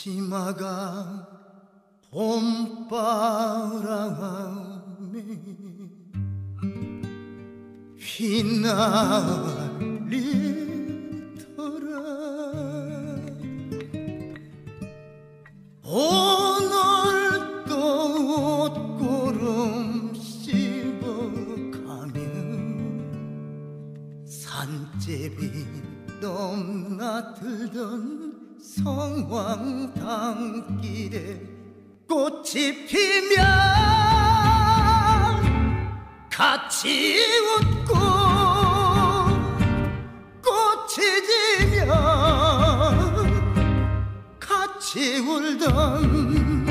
치마가 봄바람에 휘날리더라. 오늘도 옷고름 씹어가면 산제비 넘나들던 성황당길에 꽃이 피면 같이 웃고 꽃이 지면 같이 울던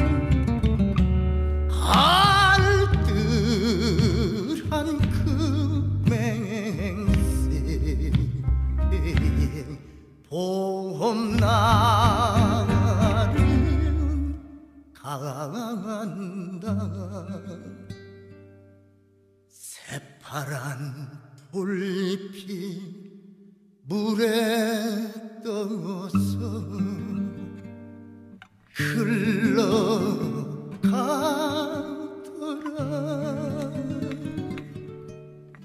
간다. 새파란 돌잎이 물에 떠서 흘러가더라.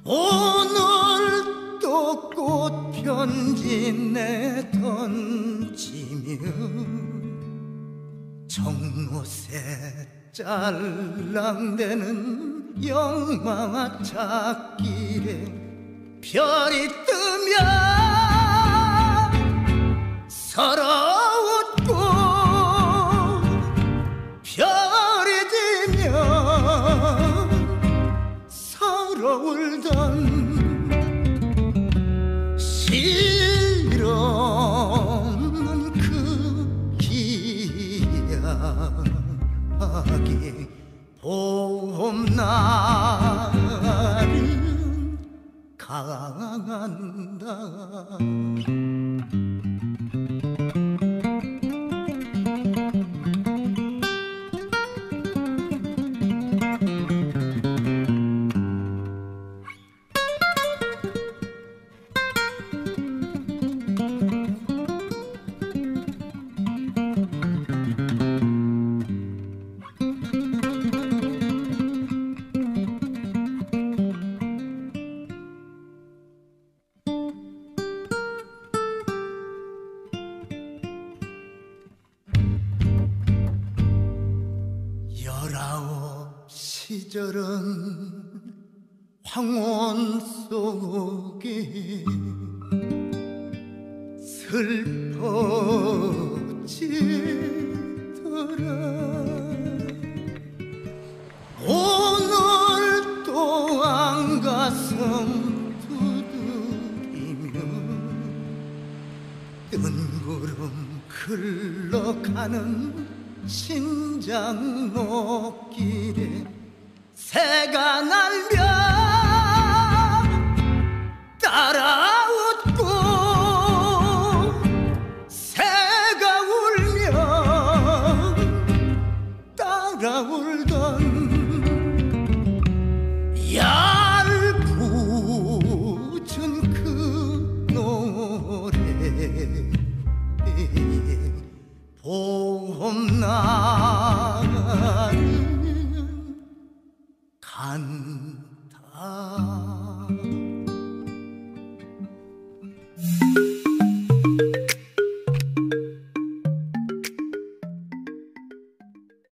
오늘 또 꽃 편지 내 정못에 짤랑대는 영망아 찾길에 별이 뜨면 서로 봄날은 강한다 시절은 황혼 속에 슬퍼지더라. 오늘 또한 가슴 두드리며 뜬구름 흘러가는 신장 높길에 새가 날며 따라 웃고 새가 울며 따라 울던 얄궂은 그 노래. 봄날